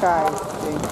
shy. thing.